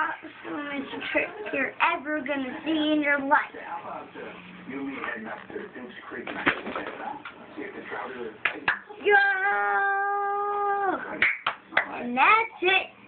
awesomest trick you're ever going to see in your life. Yo! And that's it.